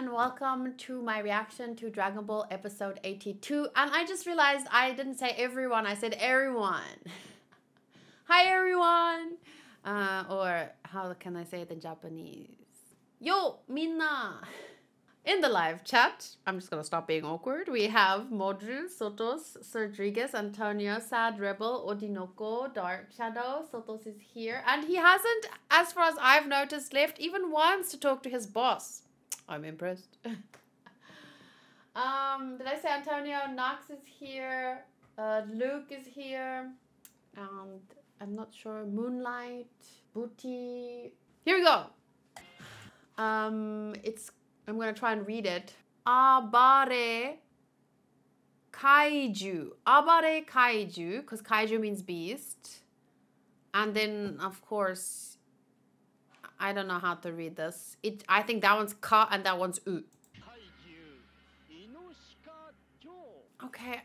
and welcome to my reaction to Dragon Ball episode 82. And I just realized I didn't say everyone, I said everyone. Hi everyone! Uh, or how can I say it in Japanese? Yo, minna! In the live chat, I'm just gonna stop being awkward. We have Modru, Sotos, Rodriguez, Antonio, Sad Rebel, Odinoko, Dark Shadow. Sotos is here, and he hasn't, as far as I've noticed, left even once to talk to his boss. I'm impressed. um, did I say Antonio? Knox is here. Uh, Luke is here, and I'm not sure. Moonlight, Booty. Here we go. Um, it's I'm gonna try and read it. Abare kaiju. Abare kaiju, because kaiju means beast. And then, of course, I don't know how to read this. It. I think that one's ka and that one's u. Okay.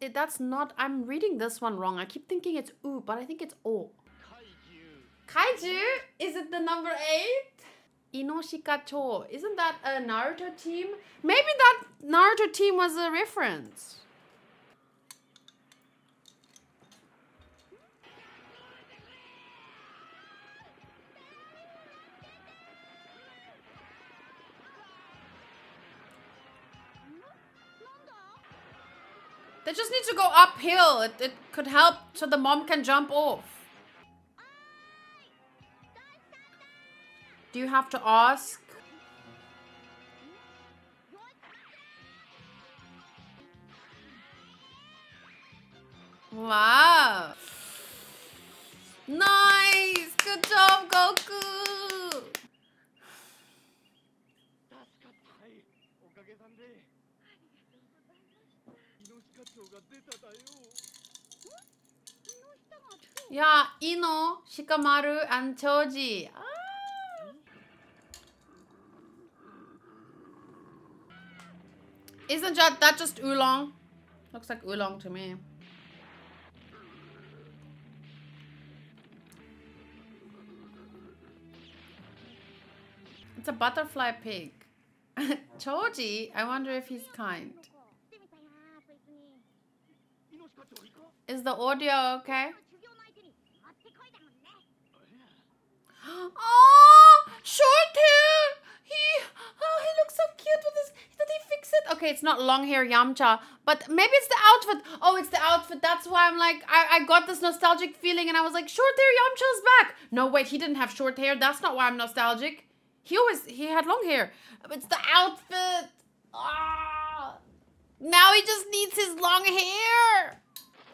It, that's not. I'm reading this one wrong. I keep thinking it's u, but I think it's o. Kaiju? Is it the number eight? Inoshikacho. Isn't that a Naruto team? Maybe that Naruto team was a reference. They just need to go uphill. It, it could help so the mom can jump off. Do you have to ask? Wow. Nice. Good job, Goku. Yeah, Ino, Shikamaru, and Choji. Isn't that, that just oolong? Looks like oolong to me. It's a butterfly pig. Choji, I wonder if he's kind. Is the audio okay? Oh, short hair! He, oh, he looks so cute with his. Did he fix it? Okay, it's not long hair Yamcha, but maybe it's the outfit. Oh, it's the outfit. That's why I'm like, I, I got this nostalgic feeling, and I was like, short hair Yamcha's back. No, wait, he didn't have short hair. That's not why I'm nostalgic. He always he had long hair. It's the outfit. Ah. Now he just needs his long hair.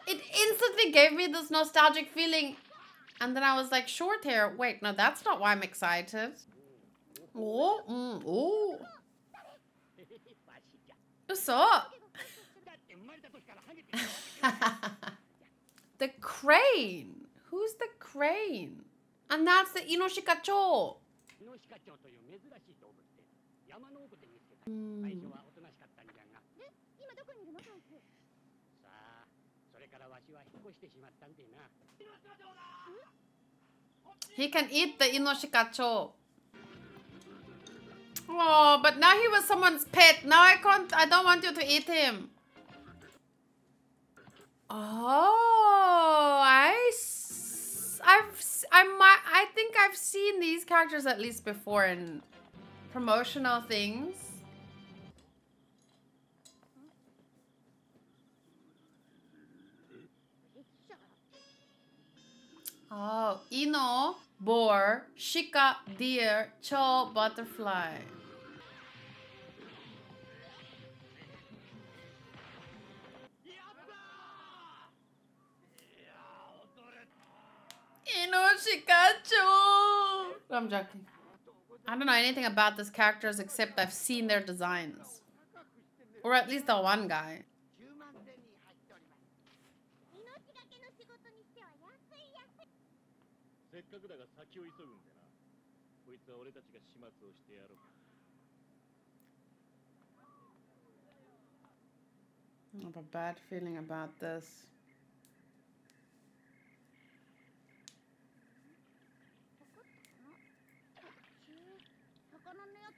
It instantly gave me this nostalgic feeling. And then I was like, short hair. Wait, no, that's not why I'm excited. Oh, mm, oh. What's up? the crane. Who's the crane? And that's the Inoshikacho. Mm. He can eat the Inoshikacho. Oh, but now he was someone's pet. Now I can't, I don't want you to eat him. Oh, I, I've, I might, I think I've seen these characters at least before in promotional things. Oh, Ino, boar, Shika, deer, Cho, butterfly. Ino shika Shikachu! I'm joking. I don't know anything about these characters except I've seen their designs. Or at least the one guy. 始末をしてやろう I have a bad feeling about this.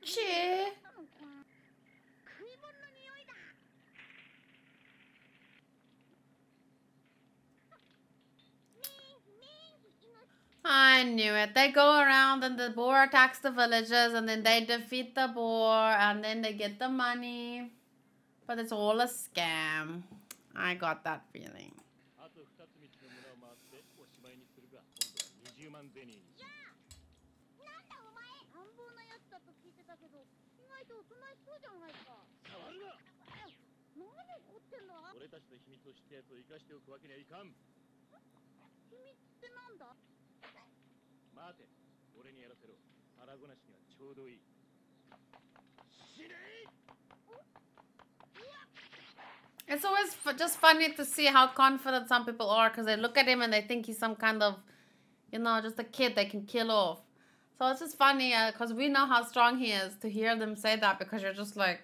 Che. I knew it. They go around and the boar attacks the villages and then they defeat the boar and then they get the money. But it's all a scam. I got that feeling. あと2つ道の村を回っておしまいにするが今度は20万ゼニーになんだお前乱暴なやつだと聞いてたけど意外とおとなしそうじゃないか触るな何怒ってんだ俺たちの秘密を知ったやつを生かしておくわけにはいかん秘密ってなんだ待て俺にやらせろ腹ごなしにはちょうどいい死ね It's always f- just funny to see how confident some people are because they look at him and they think he's some kind of, you know, just a kid they can kill off. So it's just funny because we know how strong he is to hear them say that because you're just like,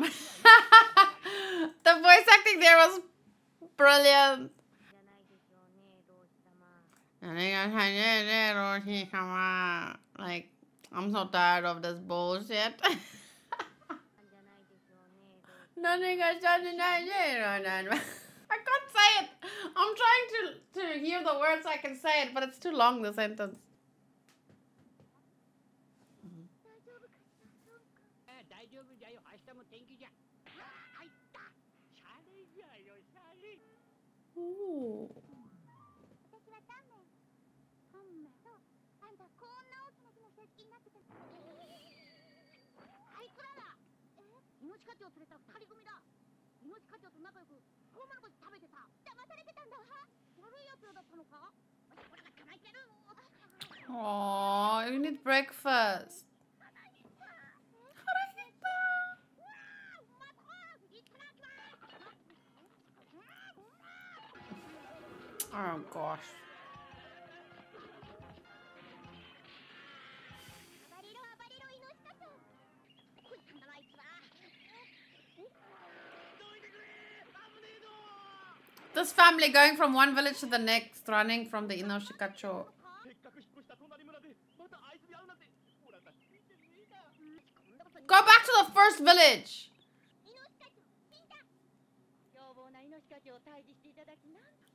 The voice acting there was brilliant. Like, I'm so tired of this bullshit. Nothing has done. I can't say it. I'm trying to, to hear the words I can say it, but it's too long, the sentence. Mm-hmm. Ooh. ちを連れた二人組だ命かちと仲良くトウモロコシ食べてた騙されてたんだ悪い奴らだったのか俺が捕まえてやる Oh, you need breakfast. Oh gosh. This family going from one village to the next, running from the Inoshikacho. Go back to the first village!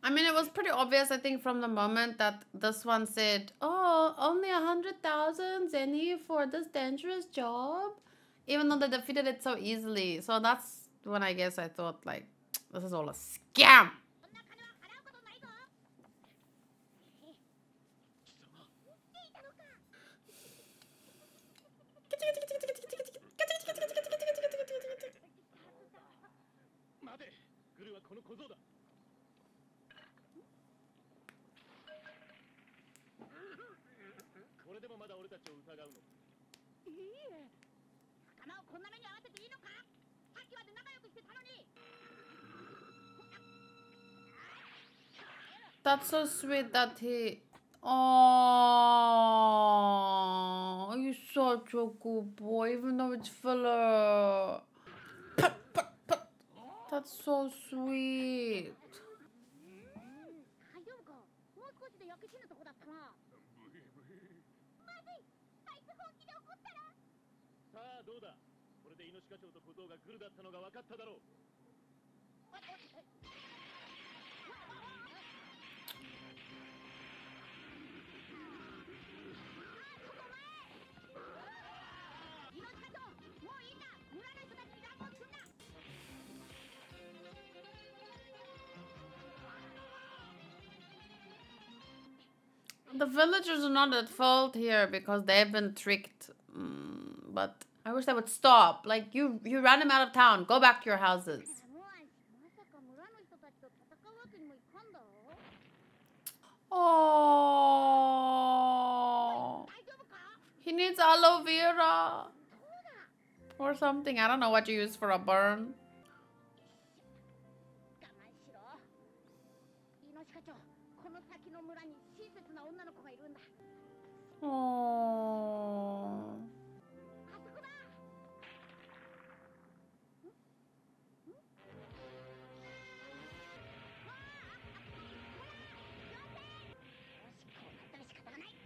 I mean, it was pretty obvious, I think, from the moment that this one said, Oh, only a 100,000 zenny for this dangerous job? Even though they defeated it so easily. So that's when I guess I thought, like, this is all a scam! So sweet that he. Oh, he's such a good boy, even though it's filler. Put, put, put. That's so sweet. The villagers are not at fault here because they've been tricked. Mm, but I wish they would stop. Like, you, you ran them out of town. Go back to your houses. Oh. He needs aloe vera. Or something. I don't know what you use for a burn.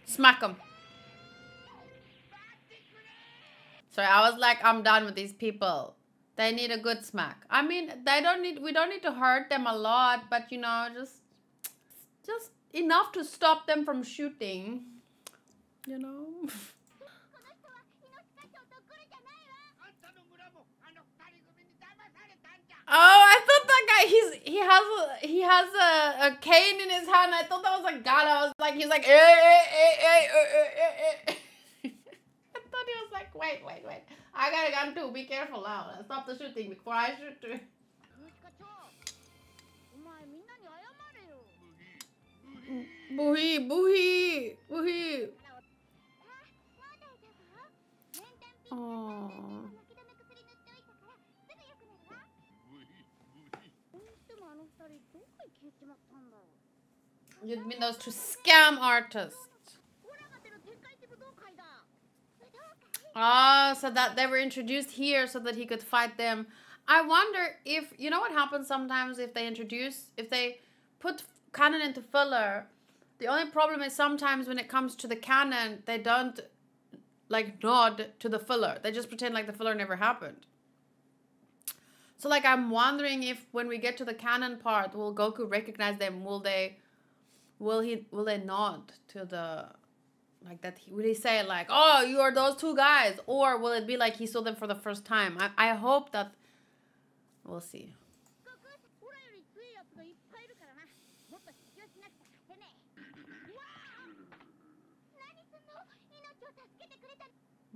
Smack him. Sorry, I was like, I'm done with these people. They need a good smack. I mean, they don't need. We don't need to hurt them a lot, but you know, just, just enough to stop them from shooting you know? oh, I thought that guy, he's, he has, a, he has a, a cane in his hand. I thought that was a gun. I was like, he's like, eh, eh, eh, eh, eh, eh. eh, eh. I thought he was like, wait, wait, wait. I got a gun too. Be careful now. Stop the shooting before I shoot too. Buhi, buhi. You'd mean those two scam artists. Ah, oh, so that they were introduced here so that he could fight them. I wonder if, you know what happens sometimes if they introduce, if they put canon into filler. The only problem is sometimes when it comes to the canon, they don't like nod to the filler. They just pretend like the filler never happened. So like I'm wondering if when we get to the canon part, will Goku recognize them? Will they will he will they nod to the like that he, will he say like oh you are those two guys or will it be like he saw them for the first time? I, I hope that we'll see.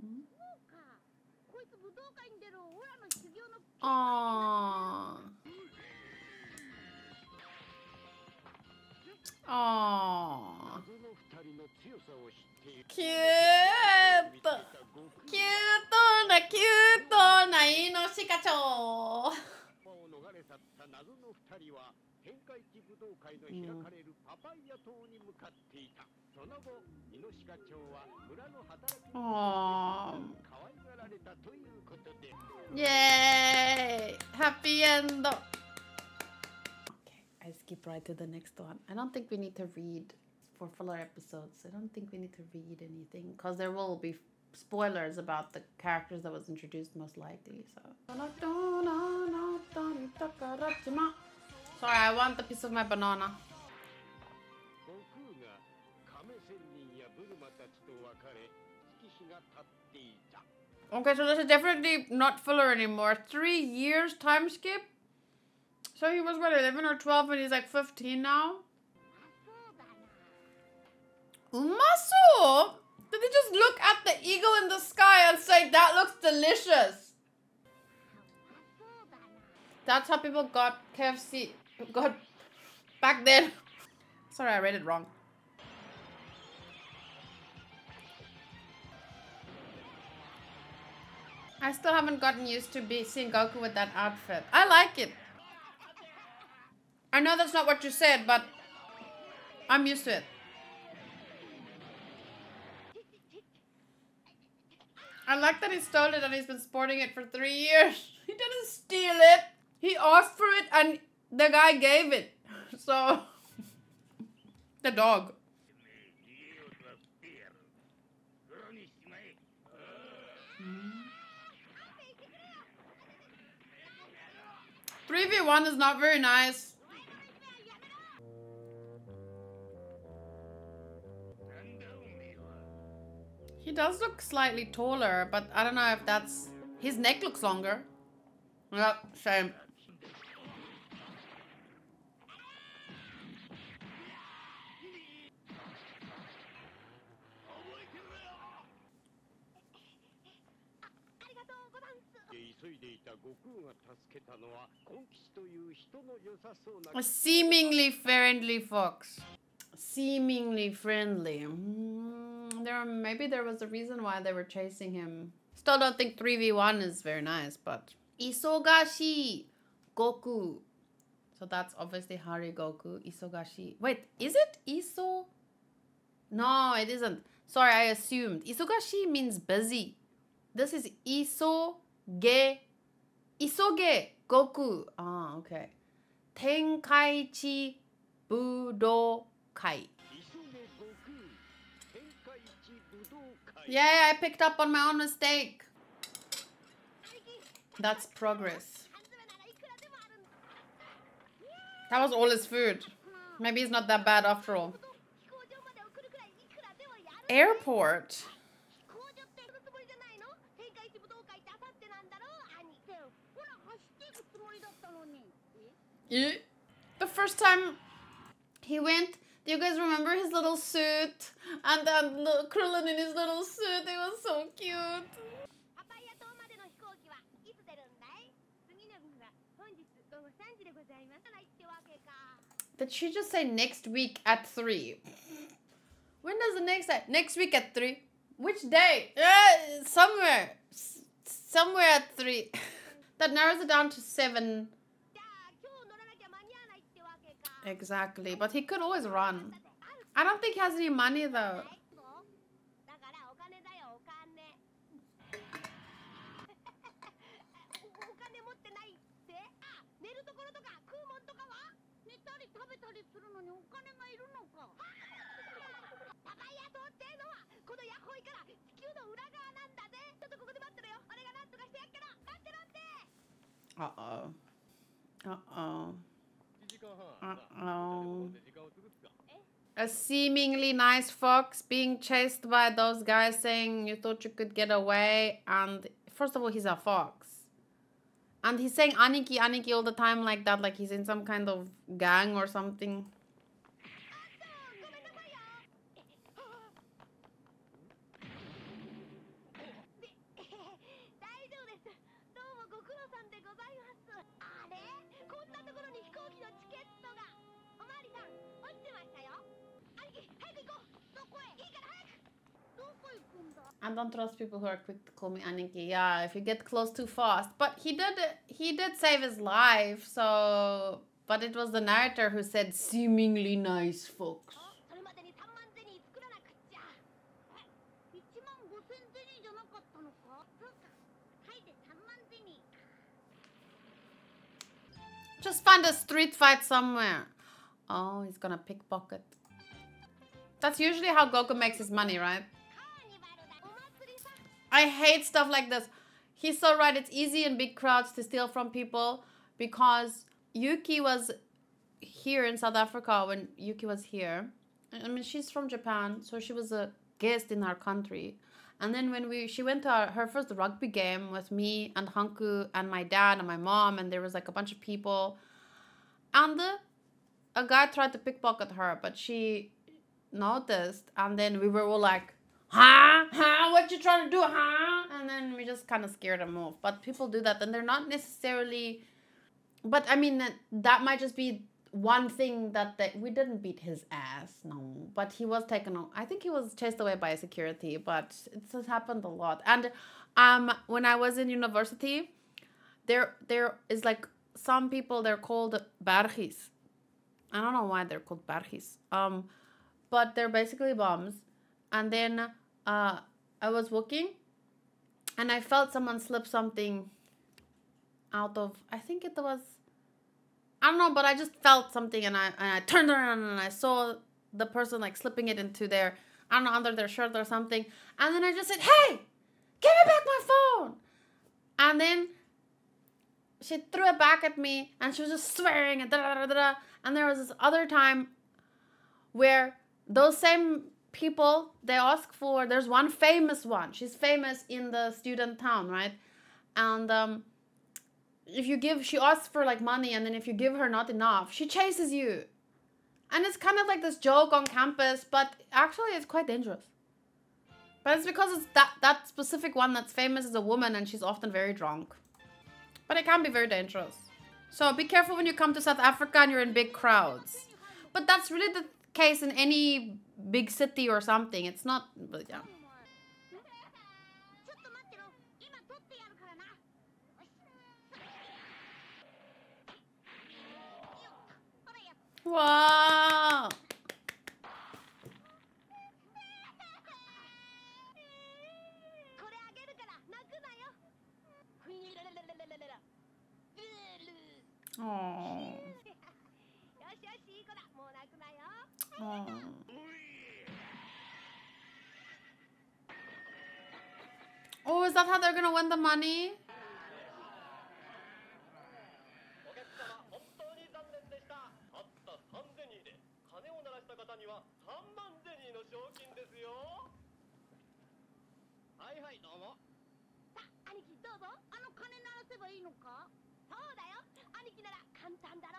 Mm-hmm. 悟ああキュートキュートなキュートなイノシカチョウ去った謎の二人は天界地武道会の開かれるパパイヤ島に向かっていた、その後イノシカ町。は村の働きああ可愛がられたということでイエーイハッピーエンド I skip right to the next one. I don't think we need to read for filler episodes. I don't think we need to read anything because there will be spoilers about the characters that was introduced most likely. So. Sorry, I want the piece of my banana. Okay, so this is definitely not filler anymore. Three years time skip? So he was what, 11 or 12, and he's like 15 now? Umasu! Did they just look at the eagle in the sky and say, that looks delicious? That's how people got KFC. Got back then. Sorry, I read it wrong. I still haven't gotten used to be seeing Goku with that outfit. I like it. I know that's not what you said, but I'm used to it. I like that he stole it and he's been sporting it for three years. He didn't steal it. He asked for it and the guy gave it. So, the dog. Three v one is not very nice. He does look slightly taller, but I don't know if that's his neck looks longer. Yeah, same. A seemingly friendly fox. Seemingly friendly. Mm, There maybe there was a reason why they were chasing him. Still don't think 3v1 is very nice, but Isogashi Goku. So that's obviously Hari Goku. Isogashi. Wait, is it Iso? No, it isn't. Sorry, I assumed. Isogashi means busy. This is Isoge. Isoge Goku. Ah, okay. Tenkaichi Budokai. Kai. Yeah, I picked up on my own mistake. That's progress. That was all his food. Maybe he's not that bad after all. Airport? The first time he went, do you guys remember his little suit? And, and Krillin in his little suit, it was so cute. Did she just say next week at 3? When does the next Next week at 3? Which day? Uh, somewhere. S somewhere at 3. that narrows it down to 7 Exactly, but he could always run. I don't think he has any money though. Uh-oh. Uh-oh. Uh-oh. A seemingly nice fox being chased by those guys saying you thought you could get away and first of all he's a fox. And he's saying Aniki Aniki all the time like that like he's in some kind of gang or something. I don't trust people who are quick to call me Aniki. Yeah, if you get close too fast. But he did he did save his life, so but it was the narrator who said seemingly nice folks. Just find a street fight somewhere. Oh, he's gonna pickpocket. That's usually how Goku makes his money, right? I hate stuff like this. He's so right. It's easy in big crowds to steal from people because Yuki was here in South Africa when Yuki was here. I mean, she's from Japan, so she was a guest in our country. And then when we she went to our, her first rugby game with me and Hanku and my dad and my mom, and there was like a bunch of people. And the, a guy tried to pickpocket her, but she noticed, and then we were all like, huh? Huh? What you trying to do? Huh? And then we just kind of scared him off. But people do that, and they're not necessarily. But I mean, that- that might just be one thing that they, we didn't beat his ass, no. But he was taken. I think he was chased away by security, but it's has happened a lot. And um, when I was in university, there there is like some people they're called bergies. I don't know why they're called bergies. Um, but they're basically bombs. And then uh, I was walking, and I felt someone slip something out of. I think it was. I don't know, but I just felt something, and I and I turned around and I saw the person like slipping it into their. I don't know under their shirt or something, and then I just said, "Hey, give me back my phone!" And then she threw it back at me and she was just swearing and da da da da. And there was this other time where those same people they ask for there's one famous one. She's famous in the student town, right? And um if you give she asks for like money and then if you give her not enough, she chases you. And it's kind of like this joke on campus, but actually it's quite dangerous. But it's because it's that that specific one that's famous is a woman and she's often very drunk. But it can be very dangerous. So be careful when you come to South Africa and you're in big crowds. But that's really the case in any big city or something. It's not... But yeah. Wow! Um, oh, is that how they're gonna win the money?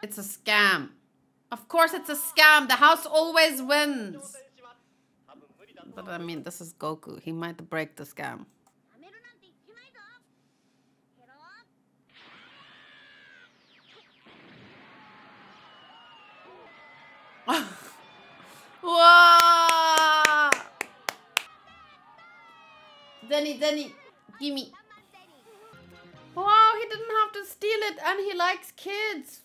It's a scam. Of course it's a scam. The house always wins. But I mean, this is Goku. He might break the scam. Whoa! Denny, Denny, gimme. Wow, he didn't have to steal it and he likes kids.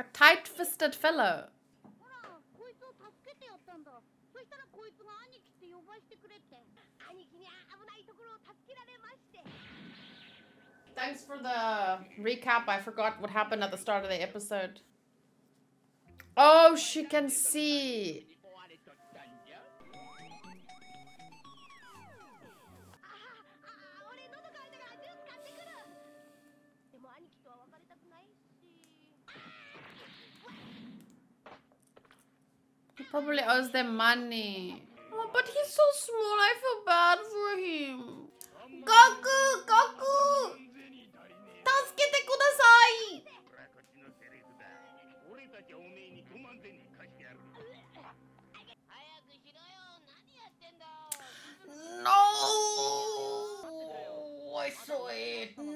A tight-fisted fellow. Thanks for the recap. I forgot what happened at the start of the episode. Oh, she can see. He probably owes them money. Oh, but he's so small. I feel bad for him. Goku, Goku. boy, sweet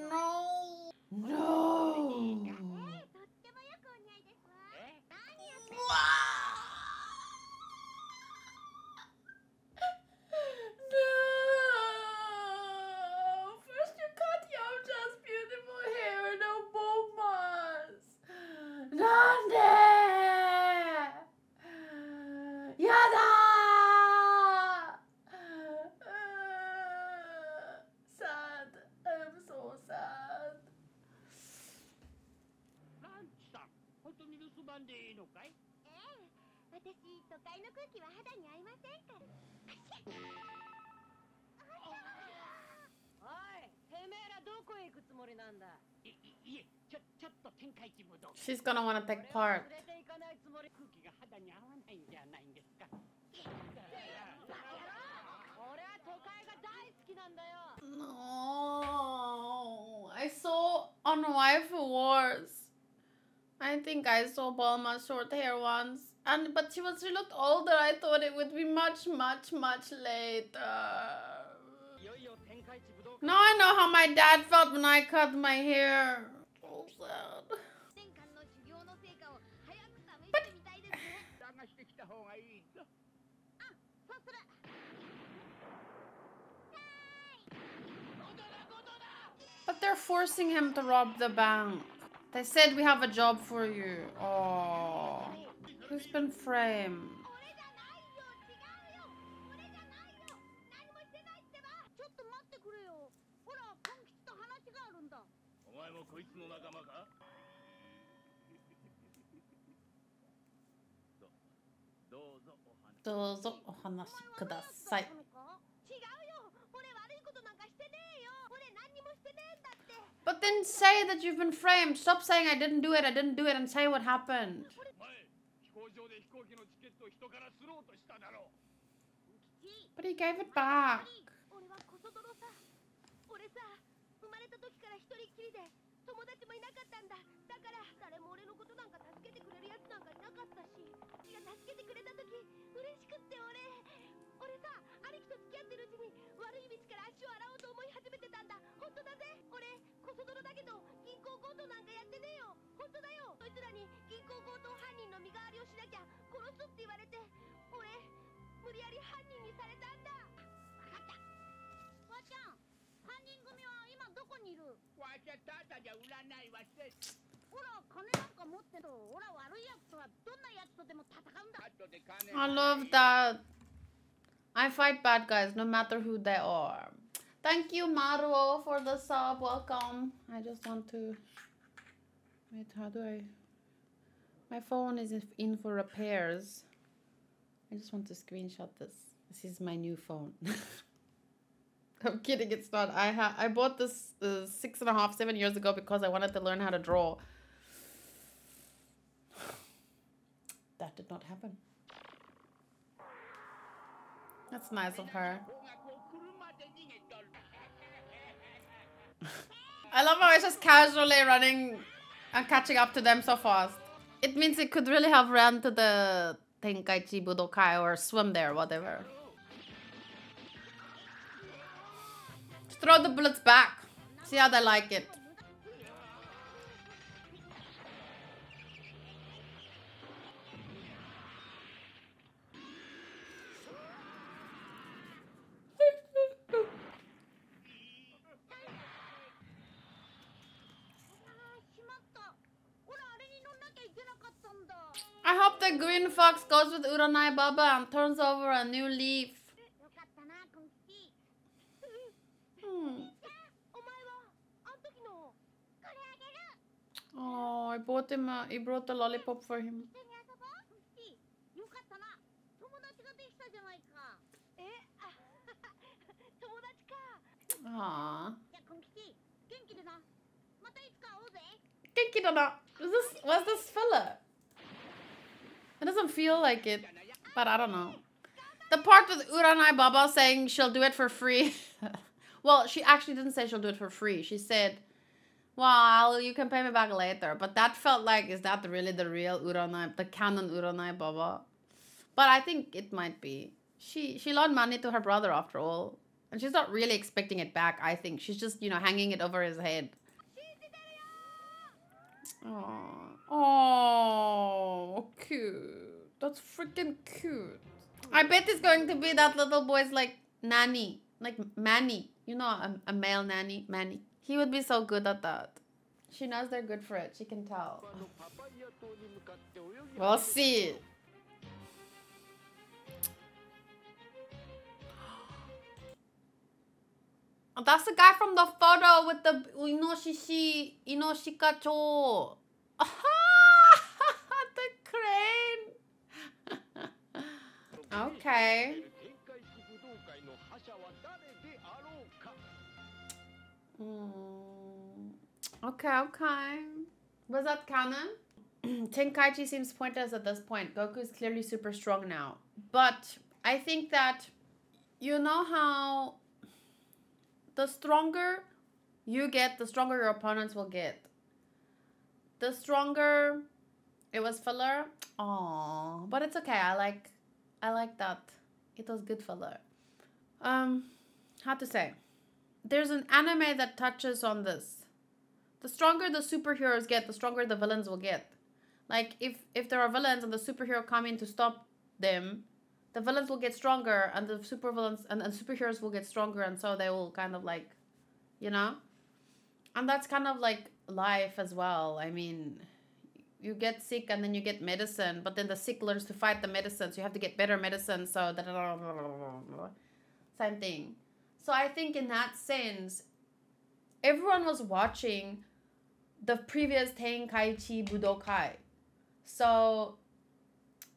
gonna want to take part. No, I saw on Wife Wars. I think I saw Bulma's short hair once, and but she was she looked older. I thought it would be much, much, much later. Now I know how my dad felt when I cut my hair. they're forcing him to rob the bank. They said we have a job for you. Oh, he's been framed. Dozo. But then say that you've been framed. Stop saying I didn't do it, I didn't do it, and say what happened. But he gave it back. ってたんだ。本当だぜ。俺コソ泥だけど銀行強盗なんかやってねえよ。本当だよ。そいつらに銀行強盗犯人の身代わりをしなきゃ殺すって言われて俺無理やり犯人にされたんだ。分かった。わちゃん犯人組は今どこにいる？わしゃただじゃ売らないわせ。ほら金なんか持ってるほら悪いやつとはどんなやつとでも戦うんだ。I love that. I fight bad guys no matter who they are. Thank you, Maruo, for the sub. Welcome. I just want to. Wait, how do I. My phone is in for repairs. I just want to screenshot this. This is my new phone. I'm kidding, it's not. I ha- I bought this uh, six and a half, seven years ago because I wanted to learn how to draw. That did not happen. That's nice of her. I love how it's just casually running and catching up to them so fast. It means it could really have ran to the Tenkaichi Budokai or swim there, whatever. Just throw the bullets back. See how they like it. fox goes with Uranai Baba and turns over a new leaf. Hmm. Oh, I bought him. He brought a lollipop for him. Aww. Genki da na. Was this was this filler? It doesn't feel like it, but I don't know. The part with Uranai Baba saying she'll do it for free. well, she actually didn't say she'll do it for free. She said, "Well, you can pay me back later." But that felt like, is that really the real Uranai, the canon Uranai Baba? But I think it might be. She she loaned money to her brother after all, and she's not really expecting it back. I think she's just you know hanging it over his head. Oh, Oh, cute. That's freaking cute. I bet it's going to be that little boy's like nanny, like Manny. You know, a, a male nanny, Manny. He would be so good at that. She knows they're good for it. She can tell. we'll see. That's the guy from the photo with the Inoshishi Inoshikacho. Aha! Okay. Mm. Okay, okay. Was that canon? Tenkaichi seems pointless at this point. Goku is clearly super strong now. But I think that you know how the stronger you get, the stronger your opponents will get. The stronger it was filler. Aww. But it's okay. I like I like that. It was good filler. Um how to say? there's an anime that touches on this. The stronger the superheroes get, the stronger the villains will get. Like if if there are villains and the superhero come in to stop them, the villains will get stronger and the super villains and, and superheroes will get stronger and so they will kind of like you know? And that's kind of like life as well. I mean, you get sick and then you get medicine, but then the sick learns to fight the medicine, so you have to get better medicine, so that same thing. So I think in that sense, everyone was watching the previous Tenkaichi Budokai. So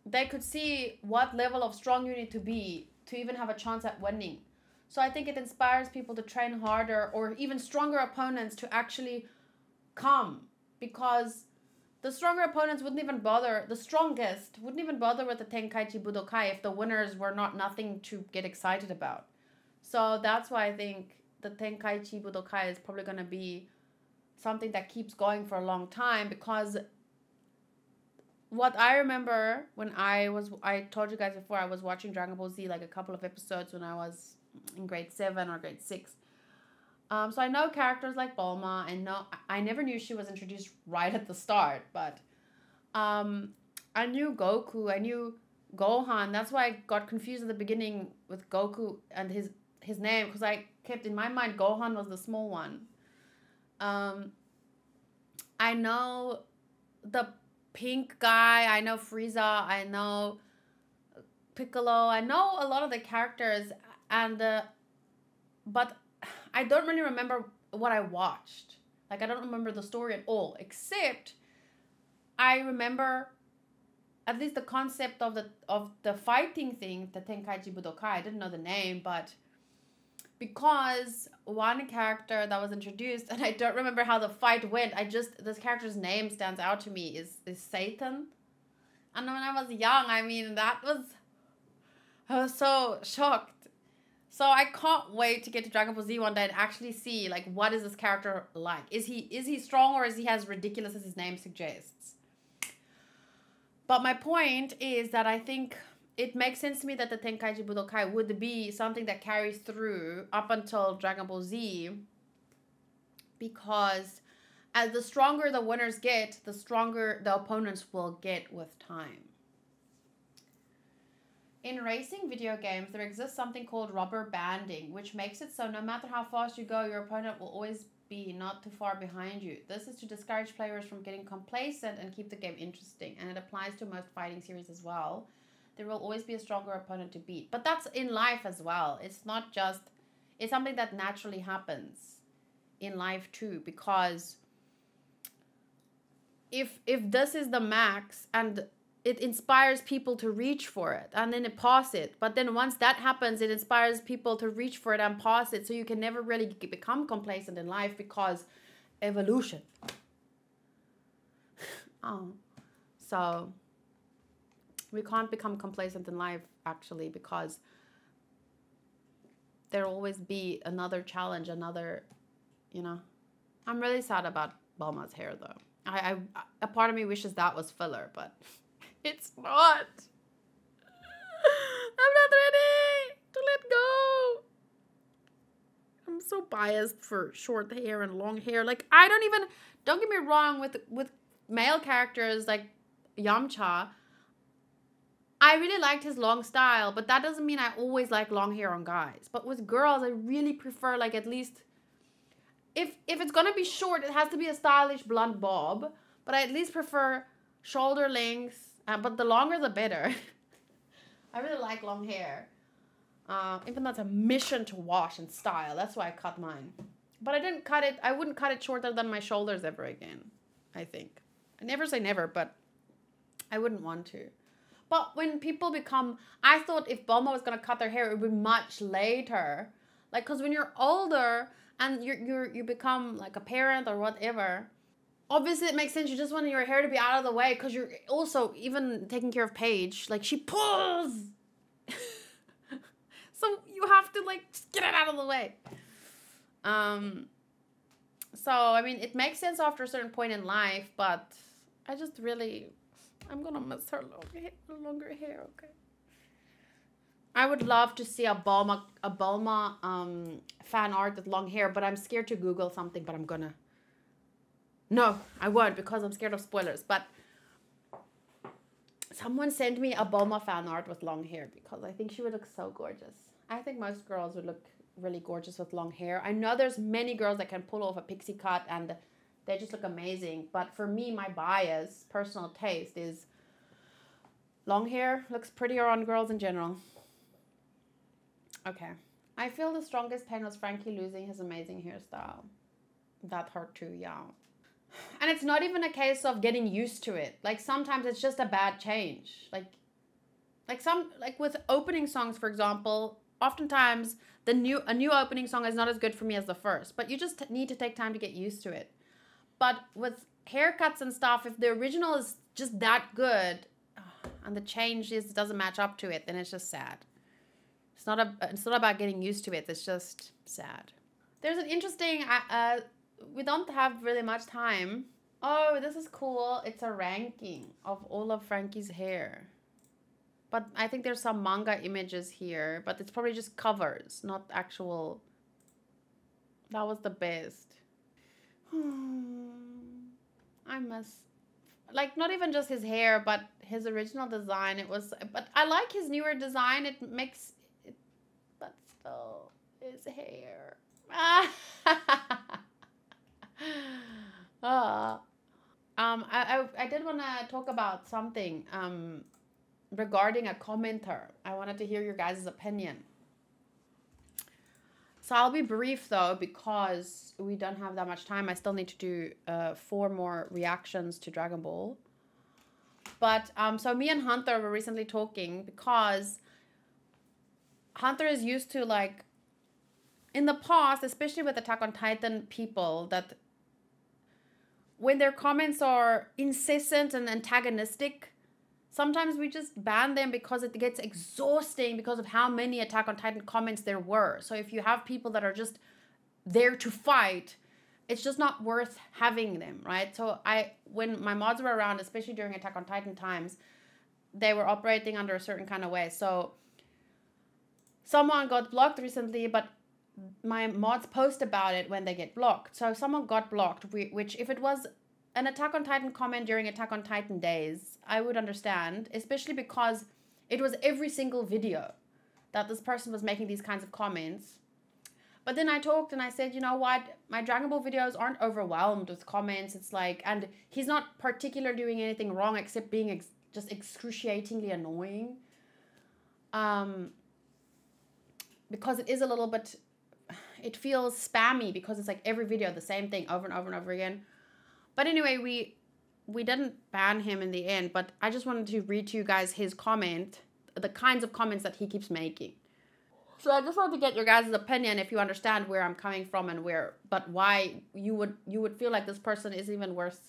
they could see what level of strong you need to be to even have a chance at winning. So I think it inspires people to train harder or even stronger opponents to actually come because the stronger opponents wouldn't even bother, the strongest wouldn't even bother with the Tenkaichi Budokai if the winners were not nothing to get excited about. So that's why I think the Tenkaichi Budokai is probably going to be something that keeps going for a long time because what I remember when I was I told you guys before I was watching Dragon Ball Z like a couple of episodes when I was in grade 7 or grade 6. Um, so I know characters like Bulma and no I never knew she was introduced right at the start, but um, I knew Goku, I knew Gohan. That's why I got confused at the beginning with Goku and his his name because I kept in my mind Gohan was the small one. Um, I know the pink guy. I know Frieza. I know Piccolo. I know a lot of the characters, and uh, but I don't really remember what I watched. Like I don't remember the story at all, except I remember at least the concept of the of the fighting thing, the Tenkaichi Budokai. I didn't know the name, but because one character that was introduced and I don't remember how the fight went. I just this character's name stands out to me is is Satan. And when I was young, I mean that was I was so shocked. So I can't wait to get to Dragon Ball Z one day and actually see like what is this character like? Is he is he strong or is he as ridiculous as his name suggests? But my point is that I think it makes sense to me that the Tenkaichi Budokai would be something that carries through up until Dragon Ball Z because as the stronger the winners get, the stronger the opponents will get with time. In racing video games, there exists something called rubber banding, which makes it so no matter how fast you go, your opponent will always be not too far behind you. This is to discourage players from getting complacent and keep the game interesting, and it applies to most fighting series as well there will always be a stronger opponent to beat. But that's in life as well. It's not just, it's something that naturally happens in life too, because if if this is the max and it inspires people to reach for it and then it pass it but then once that happens it inspires people to reach for it and pass it so you can never really become complacent in life because evolution oh so we can't become complacent in life actually because there'll always be another challenge, another, you know. I'm really sad about Bulma's hair though. I, I a part of me wishes that was filler, but it's not. I'm not ready to let go. I'm so biased for short hair and long hair. Like I don't even don't get me wrong with with male characters like Yamcha. I really liked his long style, but that doesn't mean I always like long hair on guys. But with girls, I really prefer like at least if if it's gonna be short, it has to be a stylish blonde bob. But I at least prefer shoulder length. Uh, but the longer the better. I really like long hair. Uh, even though it's a mission to wash and style, that's why I cut mine. But I didn't cut it. I wouldn't cut it shorter than my shoulders ever again. I think. I never say never, but I wouldn't want to. But when people become, I thought if Bulma was gonna cut their hair, it would be much later. Like, cause when you're older and you you you become like a parent or whatever, obviously it makes sense. You just want your hair to be out of the way because you're also even taking care of Paige. Like she pulls, so you have to like just get it out of the way. Um. So I mean, it makes sense after a certain point in life, but I just really I'm gonna miss her long hair, longer hair. Okay. I would love to see a Bulma a Bulma um fan art with long hair, but I'm scared to Google something. But I'm gonna. No, I won't because I'm scared of spoilers. But someone sent me a Bulma fan art with long hair because I think she would look so gorgeous. I think most girls would look really gorgeous with long hair. I know there's many girls that can pull off a pixie cut and they just look amazing. But for me, my bias, personal taste is long hair looks prettier on girls in general. Okay. I feel the strongest pain was Franky losing his amazing hairstyle. That hurt too, yeah. And it's not even a case of getting used to it. Like sometimes it's just a bad change. Like like some like with opening songs for example, oftentimes the new a new opening song is not as good for me as the first, but you just need to take time to get used to it. But with haircuts and stuff, if the original is just that good and the change is doesn't match up to it, then it's just sad. It's not a it's not about getting used to it. It's just sad. There's an interesting uh, uh we don't have really much time. Oh, this is cool. It's a ranking of all of Franky's hair. But I think there's some manga images here, but it's probably just covers, not actual. That was the best. I miss, like, not even just his hair, but his original design. It was, but I like his newer design. It makes, it, but still, his hair. Ah. Um, I, I, I did want to talk about something. Um, regarding a commenter. I wanted to hear your guys' opinion. So I'll be brief though because we don't have that much time. I still need to do uh, four more reactions to Dragon Ball. But um, so me and Hunter were recently talking because Hunter is used to like in the past, especially with Attack on Titan people, that when their comments are incessant and antagonistic, sometimes we just ban them because it gets exhausting because of how many Attack on Titan comments there were. So if you have people that are just there to fight, it's just not worth having them, right? So I when my mods were around, especially during Attack on Titan times, they were operating under a certain kind of way. So someone got blocked recently, but my mods post about it when they get blocked. So someone got blocked, which if it was an Attack on Titan comment during Attack on Titan days, I would understand, especially because it was every single video that this person was making these kinds of comments. But then I talked and I said, you know what? My Dragon Ball videos aren't overwhelmed with comments. It's like, and he's not particularly doing anything wrong except being ex- just excruciatingly annoying. Um, because it is a little bit, it feels spammy because it's like every video the same thing over and over and over again. But anyway, we we didn't ban him in the end, but I just wanted to read to you guys his comment, the kinds of comments that he keeps making. So I just wanted to get your guys' opinion if you understand where I'm coming from and where but why you would you would feel like this person is even worse.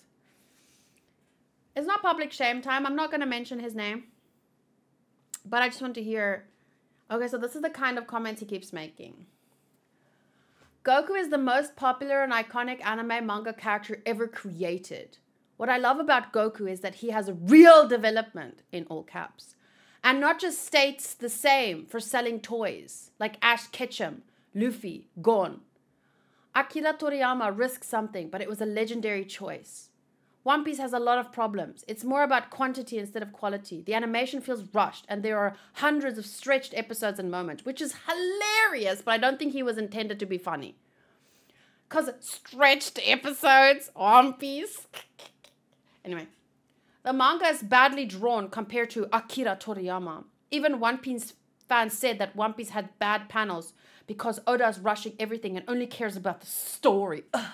It's not public shame time. I'm not going to mention his name. But I just want to hear Okay, so this is the kind of comments he keeps making. Goku is the most popular and iconic anime manga character ever created. What I love about Goku is that he has a real development in all caps and not just states the same for selling toys like Ash Ketchum, Luffy, Gon. Akira Toriyama risked something, but it was a legendary choice. One Piece has a lot of problems. It's more about quantity instead of quality. The animation feels rushed, and there are hundreds of stretched episodes and moments, which is hilarious, but I don't think he was intended to be funny. Because stretched episodes, One Piece. anyway, the manga is badly drawn compared to Akira Toriyama. Even One Piece fans said that One Piece had bad panels because Oda's rushing everything and only cares about the story. Ugh.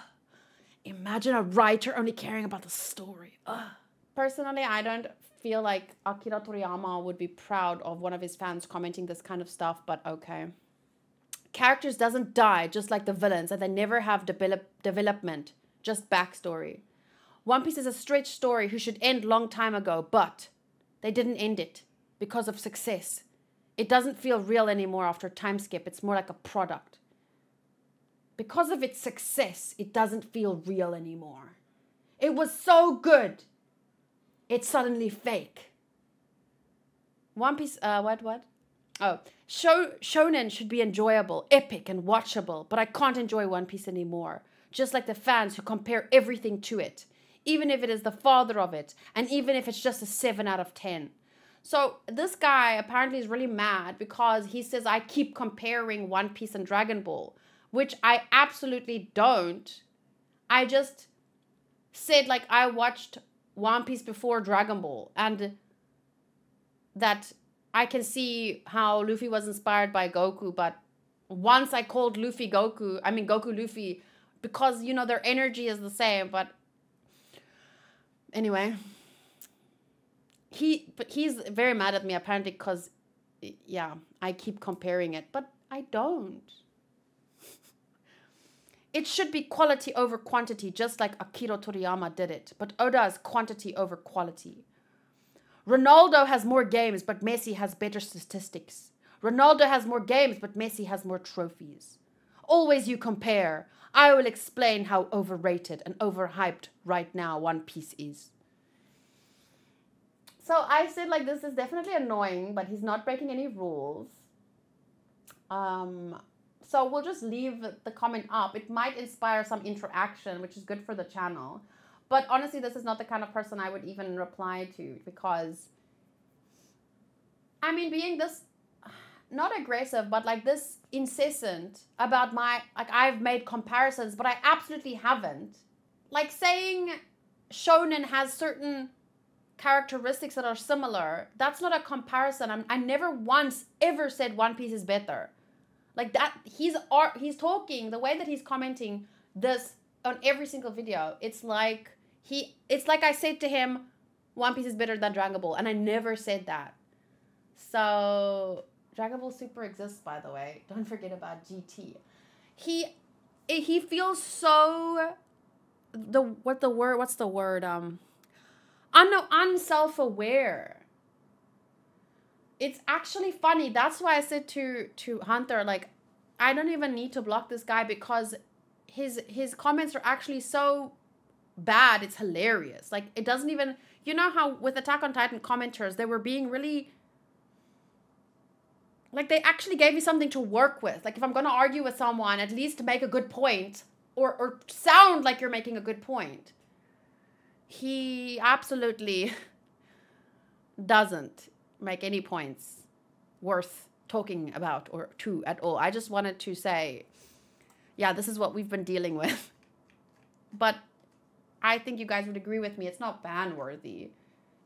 Imagine a writer only caring about the story. Ugh. Personally, I don't feel like Akira Toriyama would be proud of one of his fans commenting this kind of stuff, but okay. Characters doesn't die just like the villains, and they never have develop- development, just backstory. One Piece is a stretched story who should end long time ago, but they didn't end it because of success. It doesn't feel real anymore after time skip. It's more like a product because of its success, it doesn't feel real anymore. It was so good, it's suddenly fake. One Piece, uh, what, what? Oh, show, shonen should be enjoyable, epic, and watchable, but I can't enjoy One Piece anymore. Just like the fans who compare everything to it, even if it is the father of it, and even if it's just a 7 out of 10. So this guy apparently is really mad because he says I keep comparing One Piece and Dragon Ball which I absolutely don't. I just said like I watched One Piece before Dragon Ball and that I can see how Luffy was inspired by Goku, but once I called Luffy Goku, I mean Goku Luffy, because you know their energy is the same, but anyway. He but he's very mad at me apparently because yeah, I keep comparing it, but I don't. It should be quality over quantity, just like Akira Toriyama did it. But Oda is quantity over quality. Ronaldo has more games, but Messi has better statistics. Ronaldo has more games, but Messi has more trophies. Always you compare. I will explain how overrated and overhyped right now One Piece is. So I said like this is definitely annoying, but he's not breaking any rules. Um, so we'll just leave the comment up. It might inspire some interaction, which is good for the channel. But honestly, this is not the kind of person I would even reply to because I mean, being this not aggressive, but like this incessant about my like I've made comparisons, but I absolutely haven't. Like saying shonen has certain characteristics that are similar. That's not a comparison. I'm, I never once ever said One Piece is better. Like that, he's art. He's talking the way that he's commenting this on every single video. It's like he. It's like I said to him, One Piece is better than Dragon Ball, and I never said that. So Dragon Ball Super exists, by the way. Don't forget about GT. He he feels so the what the word what's the word um un unself-aware it's actually funny that's why i said to to hunter like i don't even need to block this guy because his his comments are actually so bad it's hilarious. Like it doesn't even you know how with attack on titan commenters they were being really like they actually gave me something to work with. Like if i'm to argue with someone at least make a good point or or sound like you're making a good point. He absolutely doesn't make any points worth talking about or to at all. I just wanted to say, yeah, this is what we've been dealing with. But I think you guys would agree with me. It's not ban worthy.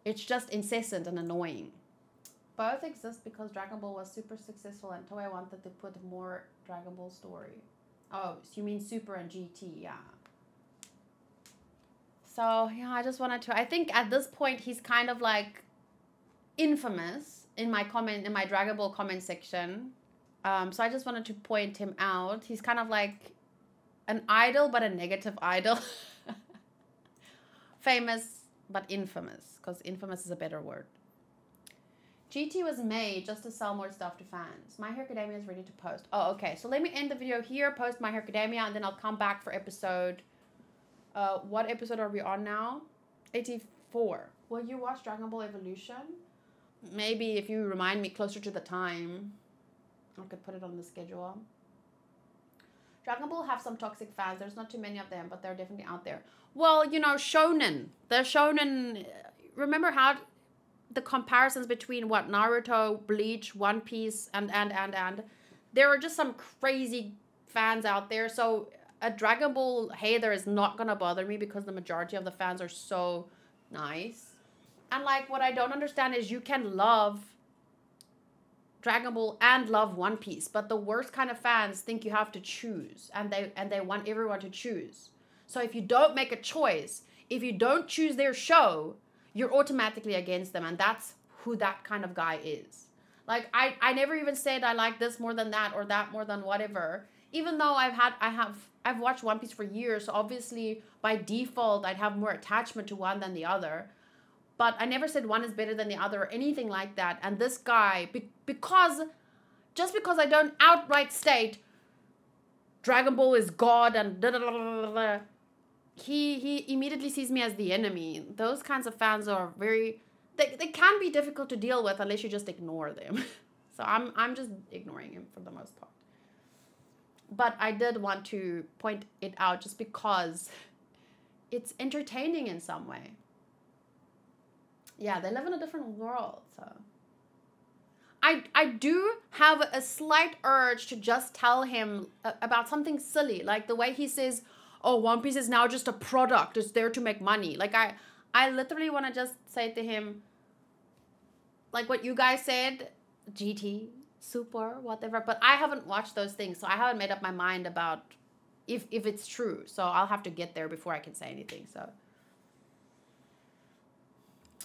It's just incessant and annoying. Both exist because Dragon Ball was super successful and Toei wanted to put more Dragon Ball story. Oh, so you mean Super and GT, yeah. So yeah, I just wanted to. I think at this point he's kind of like infamous in my comment in my Dragon Ball comment section. Um, so I just wanted to point him out. He's kind of like an idol, but a negative idol. Famous, but infamous, because infamous is a better word. GT was made just to sell more stuff to fans. My Hero Academia is ready to post. Oh, okay. So let me end the video here, post My Hero Academia, and then I'll come back for episode. Uh, what episode are we on now? 84. Will you watch Dragon Ball Evolution? Maybe if you remind me closer to the time, I could put it on the schedule. Dragon Ball have some toxic fans. There's not too many of them, but they're definitely out there. Well, you know, shonen. The shonen. Remember how the comparisons between what Naruto, Bleach, One Piece, and and and and there are just some crazy fans out there. So a Dragon Ball hater is not gonna bother me because the majority of the fans are so nice. And like what I don't understand is you can love Dragon Ball and love One Piece, but the worst kind of fans think you have to choose and they and they want everyone to choose. So if you don't make a choice, if you don't choose their show, you're automatically against them and that's who that kind of guy is. Like I I never even said I like this more than that or that more than whatever. Even though I've had I have I've watched One Piece for years, so obviously by default I'd have more attachment to one than the other but I never said one is better than the other or anything like that. And this guy, be- because just because I don't outright state Dragon Ball is God and da da da da da, he he immediately sees me as the enemy. Those kinds of fans are very they, they can be difficult to deal with unless you just ignore them. so I'm I'm just ignoring him for the most part. But I did want to point it out just because it's entertaining in some way yeah, they live in a different world. So I I do have a slight urge to just tell him uh, about something silly, like the way he says, "Oh, One Piece is now just a product. It's there to make money." Like I I literally want to just say to him like what you guys said, GT, Super, whatever, but I haven't watched those things, so I haven't made up my mind about if if it's true. So I'll have to get there before I can say anything. So